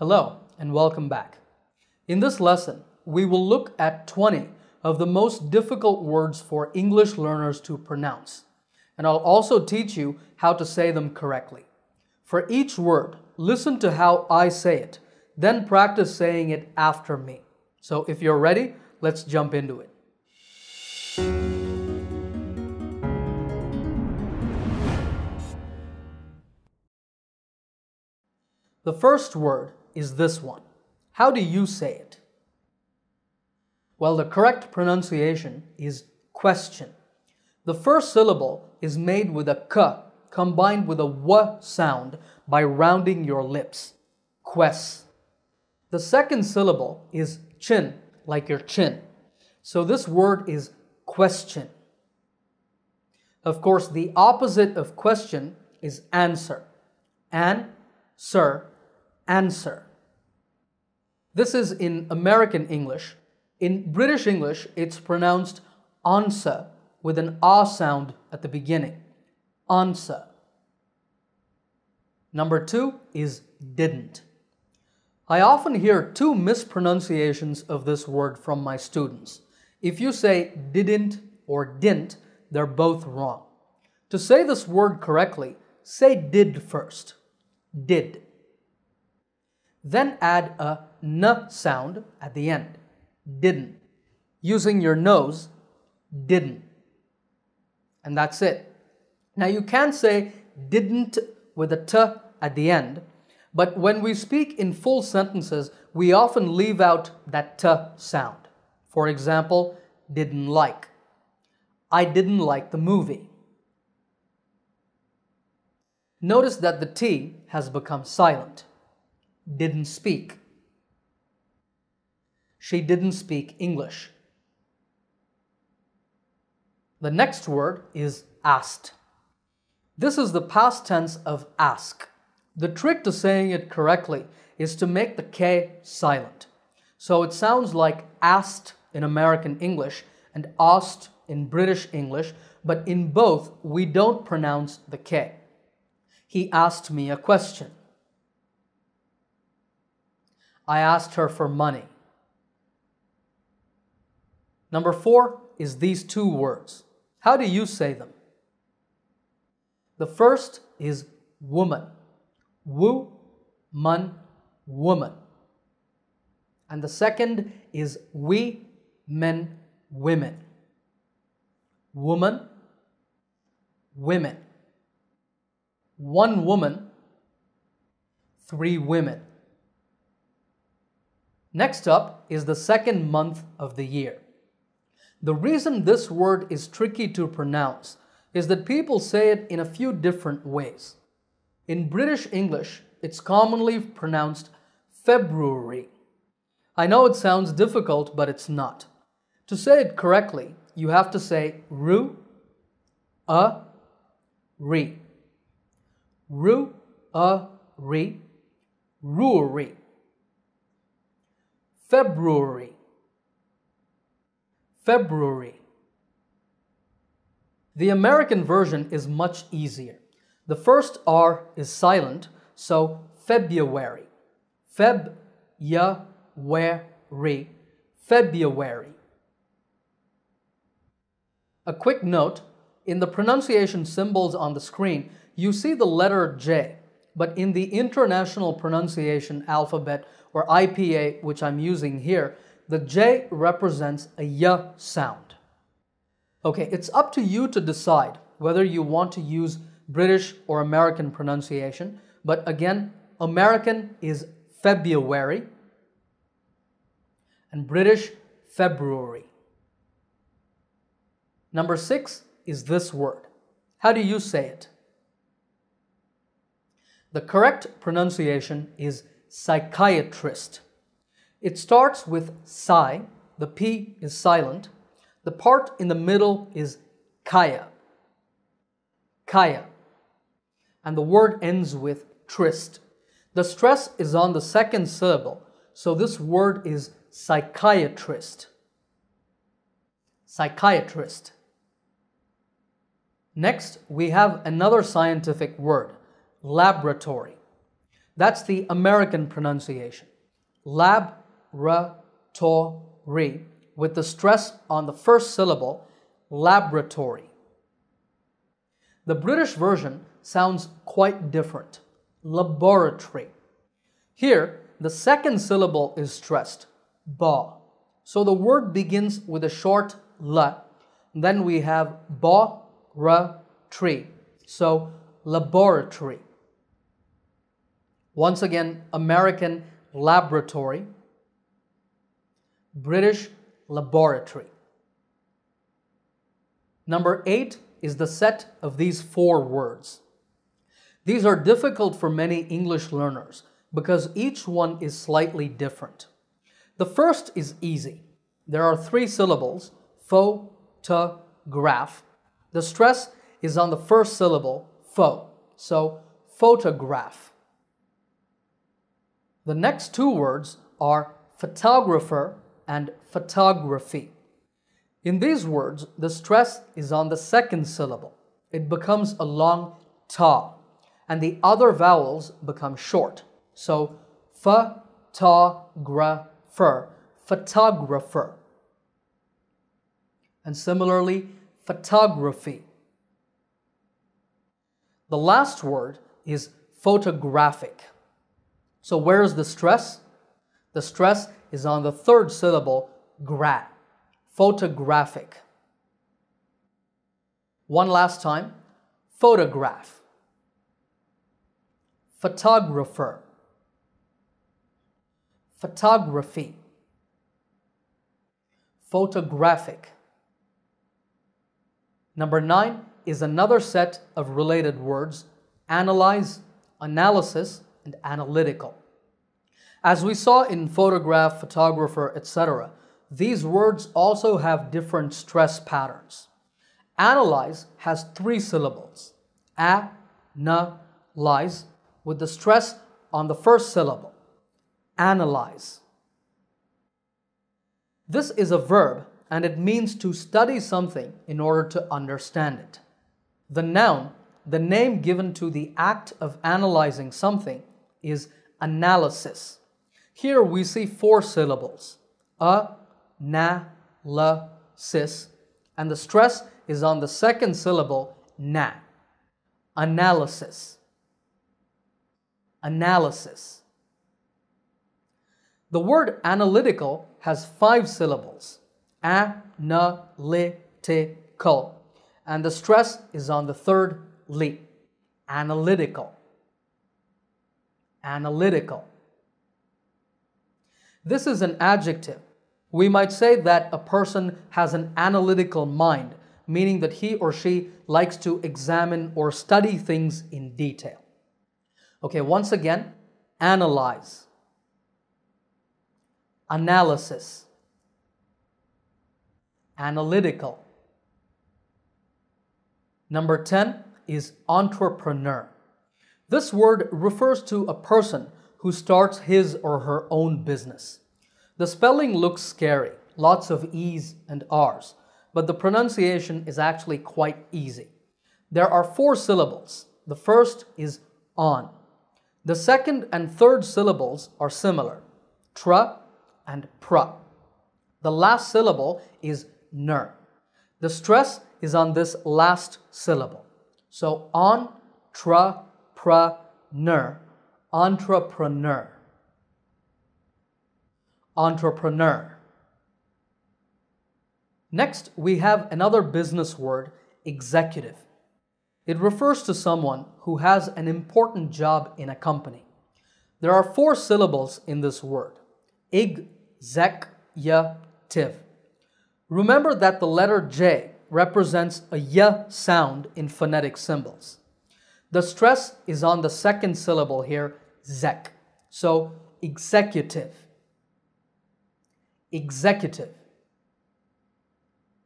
Hello and welcome back. In this lesson, we will look at 20 of the most difficult words for English learners to pronounce. And I'll also teach you how to say them correctly. For each word, listen to how I say it, then practice saying it after me. So if you're ready, let's jump into it. The first word is this one. How do you say it? Well, the correct pronunciation is question. The first syllable is made with a k combined with a w sound by rounding your lips. Quest. The second syllable is chin, like your chin. So this word is question. Of course, the opposite of question is answer. An, sir, answer. This is in American English. In British English, it's pronounced answer with an ah sound at the beginning. Answer. Number two is didn't. I often hear two mispronunciations of this word from my students. If you say didn't or didn't, they're both wrong. To say this word correctly, say did first. Did. Then add a n sound at the end. Didn't. Using your nose, didn't. And that's it. Now you can say didn't with a t at the end, but when we speak in full sentences, we often leave out that t sound. For example, didn't like. I didn't like the movie. Notice that the T has become silent didn't speak. She didn't speak English. The next word is asked. This is the past tense of ask. The trick to saying it correctly is to make the K silent. So it sounds like asked in American English and asked in British English, but in both we don't pronounce the K. He asked me a question. I asked her for money. Number four is these two words. How do you say them? The first is woman. Wu, man, woman. And the second is we, men, women. Woman, women. One woman, three women. Next up is the second month of the year. The reason this word is tricky to pronounce is that people say it in a few different ways. In British English, it's commonly pronounced February. I know it sounds difficult, but it's not. To say it correctly, you have to say ru, a, re. Ru, a, re, ruary. February. February. The American version is much easier. The first R is silent, so February. Feb, ya, where, re, February. A quick note, in the pronunciation symbols on the screen, you see the letter J, but in the International Pronunciation Alphabet, or IPA, which I'm using here, the J represents a Y sound. Okay, it's up to you to decide whether you want to use British or American pronunciation, but again, American is February and British February. Number six is this word. How do you say it? The correct pronunciation is psychiatrist. It starts with psi, the P is silent. The part in the middle is kaya. Kaya. And the word ends with trist. The stress is on the second syllable, so this word is psychiatrist. Psychiatrist. Next, we have another scientific word, laboratory. That's the American pronunciation. Lab-ra-to-ry, with the stress on the first syllable, laboratory. The British version sounds quite different. Laboratory. Here, the second syllable is stressed. Ba. So the word begins with a short la. Then we have ba, ra, tree. So laboratory. Once again, American laboratory, British laboratory. Number eight is the set of these four words. These are difficult for many English learners because each one is slightly different. The first is easy. There are three syllables, photograph. The stress is on the first syllable, pho, so photograph. The next two words are photographer and photography. In these words, the stress is on the second syllable. It becomes a long ta, and the other vowels become short. So, photographer, photographer. And similarly, photography. The last word is photographic. So where is the stress? The stress is on the third syllable, gra, photographic. One last time, photograph, photographer, photography, photographic. Number nine is another set of related words, analyze, analysis, and analytical. As we saw in photograph, photographer, etc., these words also have different stress patterns. Analyze has three syllables, a, na, lies, with the stress on the first syllable, analyze. This is a verb and it means to study something in order to understand it. The noun, the name given to the act of analyzing something, is analysis. Here we see four syllables a, na, la, sis, and the stress is on the second syllable na. Analysis. Analysis. The word analytical has five syllables analytical, and the stress is on the third li. Analytical analytical. This is an adjective. We might say that a person has an analytical mind, meaning that he or she likes to examine or study things in detail. Okay, once again, analyze, analysis, analytical. Number 10 is entrepreneur. This word refers to a person who starts his or her own business. The spelling looks scary, lots of E's and R's, but the pronunciation is actually quite easy. There are four syllables. The first is on. The second and third syllables are similar, tra and pra. The last syllable is ner. The stress is on this last syllable. So on, tra, entrepreneur, entrepreneur, entrepreneur. Next, we have another business word, executive. It refers to someone who has an important job in a company. There are four syllables in this word, executive. Remember that the letter J represents a y sound in phonetic symbols. The stress is on the second syllable here, zek. So executive. Executive.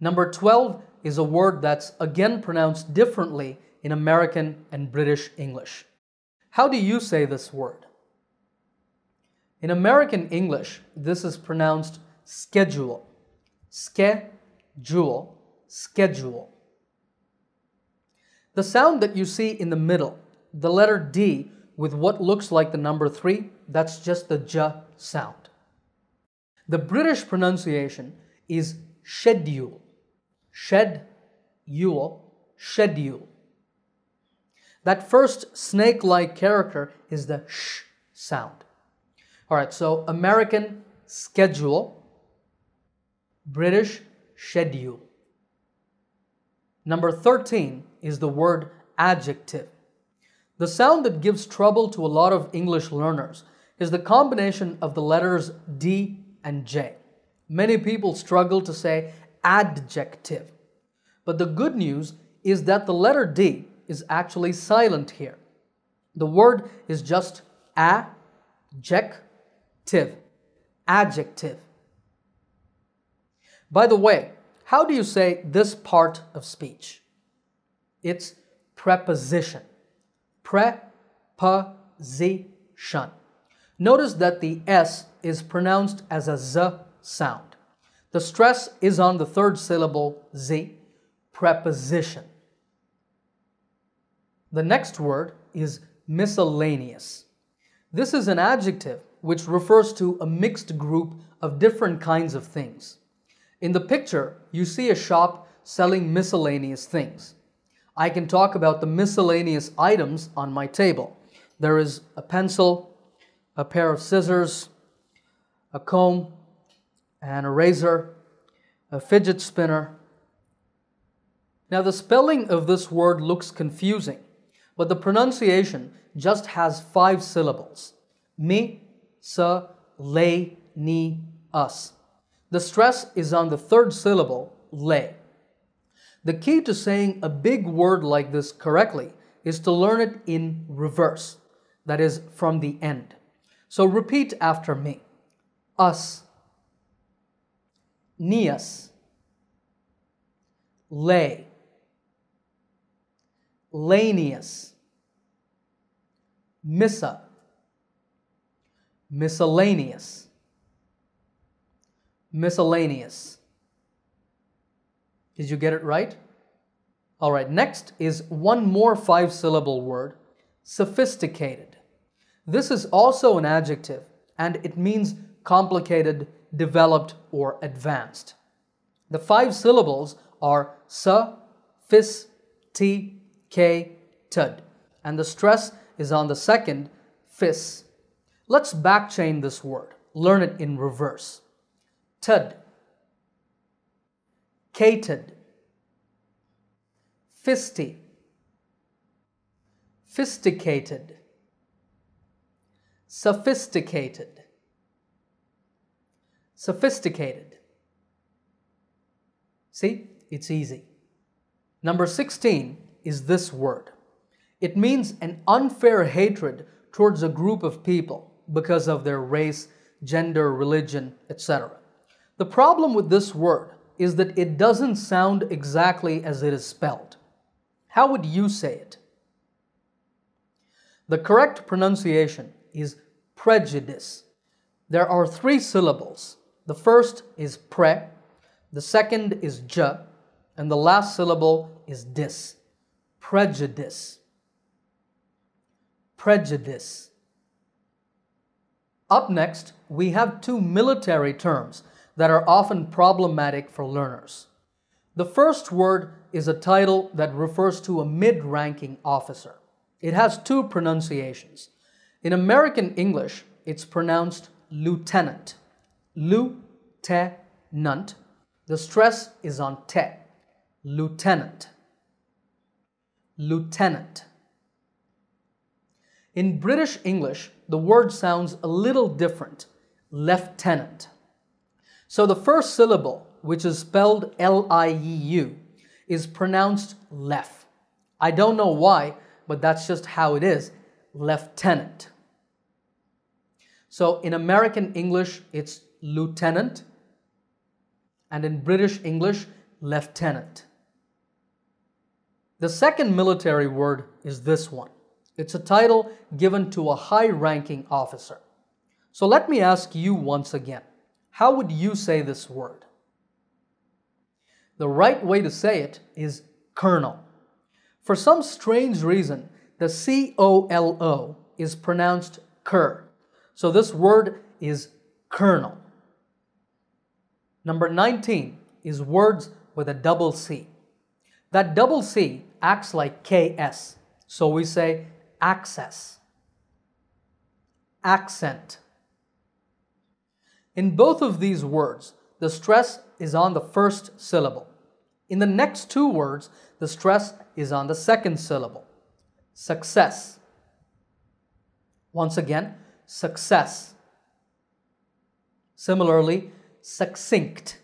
Number 12 is a word that's again pronounced differently in American and British English. How do you say this word? In American English, this is pronounced schedule. Schedule, schedule. The sound that you see in the middle, the letter D, with what looks like the number 3, that's just the j sound. The British pronunciation is schedule. Shed, yule, schedule. That first snake like character is the sh sound. All right, so American schedule, British schedule. Number 13 is the word adjective. The sound that gives trouble to a lot of English learners is the combination of the letters D and J. Many people struggle to say adjective. But the good news is that the letter D is actually silent here. The word is just adjective. Adjective. By the way, how do you say this part of speech? It's preposition. Preposition. Notice that the S is pronounced as a Z sound. The stress is on the third syllable Z, preposition. The next word is miscellaneous. This is an adjective which refers to a mixed group of different kinds of things. In the picture, you see a shop selling miscellaneous things. I can talk about the miscellaneous items on my table. There is a pencil, a pair of scissors, a comb, and a razor, a fidget spinner. Now, the spelling of this word looks confusing, but the pronunciation just has five syllables me, sa, lay, ni, us. The stress is on the third syllable, lay. The key to saying a big word like this correctly is to learn it in reverse, that is, from the end. So repeat after me. Us. Nias. Lay. Lanius. Missa. Miscellaneous. Miscellaneous. Did you get it right? All right, next is one more five syllable word sophisticated. This is also an adjective and it means complicated, developed, or advanced. The five syllables are sa, fis, t, k, tud, and the stress is on the second, fis. Let's backchain this word, learn it in reverse. Tud, cated, fisty, fisticated, sophisticated. Sophisticated. See, it's easy. Number 16 is this word. It means an unfair hatred towards a group of people because of their race, gender, religion, etc. The problem with this word is that it doesn't sound exactly as it is spelled. How would you say it? The correct pronunciation is prejudice. There are three syllables. The first is pre, the second is j, and the last syllable is dis. Prejudice. Prejudice. Up next, we have two military terms that are often problematic for learners. The first word is a title that refers to a mid ranking officer. It has two pronunciations. In American English, it's pronounced lieutenant. Lieutenant. The stress is on te. Lieutenant. Lieutenant. In British English, the word sounds a little different. Lieutenant. So the first syllable, which is spelled L-I-E-U, is pronounced lef. I don't know why, but that's just how it is lieutenant. So in American English, it's lieutenant, and in British English, lieutenant. The second military word is this one. It's a title given to a high ranking officer. So let me ask you once again how would you say this word? The right way to say it is colonel. For some strange reason, the C O L O is pronounced cur. So this word is colonel. Number 19 is words with a double C. That double C acts like KS. So we say access, accent. In both of these words, the stress is on the first syllable. In the next two words, the stress is on the second syllable. Success. Once again, success. Similarly, succinct.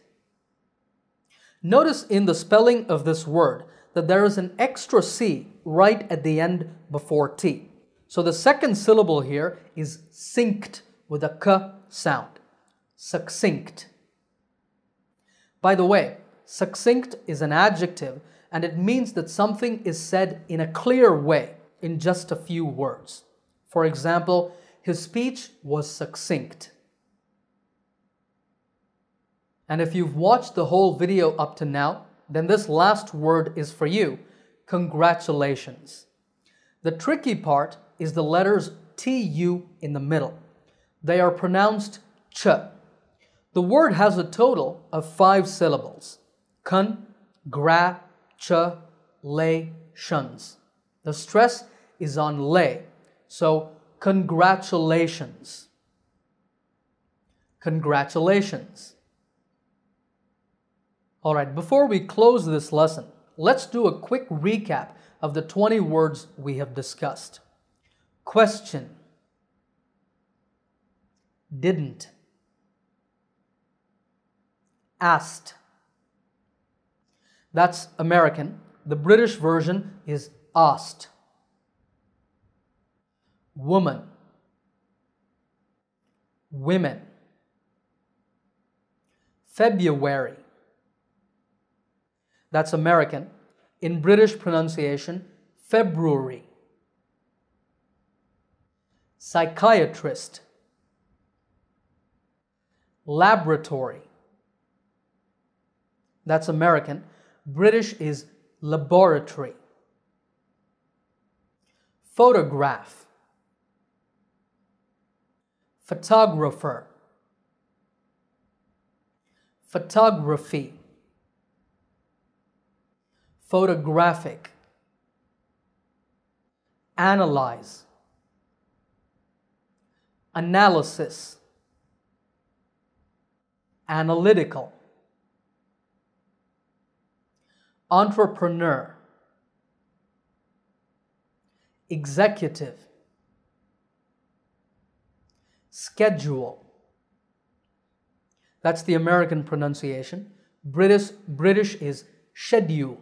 Notice in the spelling of this word that there is an extra C right at the end before T. So the second syllable here is synced with a K sound. Succinct. By the way, succinct is an adjective and it means that something is said in a clear way in just a few words. For example, his speech was succinct. And if you've watched the whole video up to now, then this last word is for you. Congratulations. The tricky part is the letters TU in the middle. They are pronounced ch. The word has a total of five syllables. Con, gra, ch, le, shuns. The stress is on le. so congratulations. Congratulations. All right, before we close this lesson, let's do a quick recap of the 20 words we have discussed. Question. Didn't. Asked. That's American. The British version is asked. Woman. Women. February. That's American. In British pronunciation, February. Psychiatrist. Laboratory. That's American. British is laboratory. Photograph. Photographer. Photography photographic, analyze, analysis, analytical, entrepreneur, executive, schedule. That's the American pronunciation. British, British is schedule.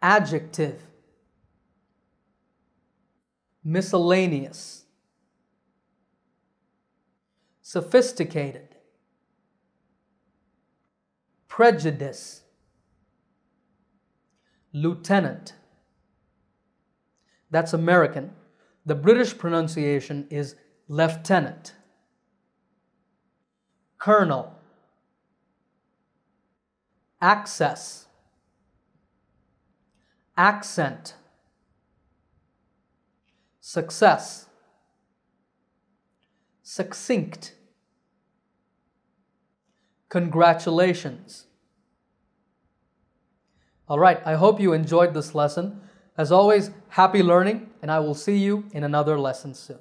Adjective, miscellaneous, sophisticated, prejudice, lieutenant. That's American. The British pronunciation is lieutenant. Colonel, access, accent, success, succinct, congratulations. All right, I hope you enjoyed this lesson. As always, happy learning, and I will see you in another lesson soon.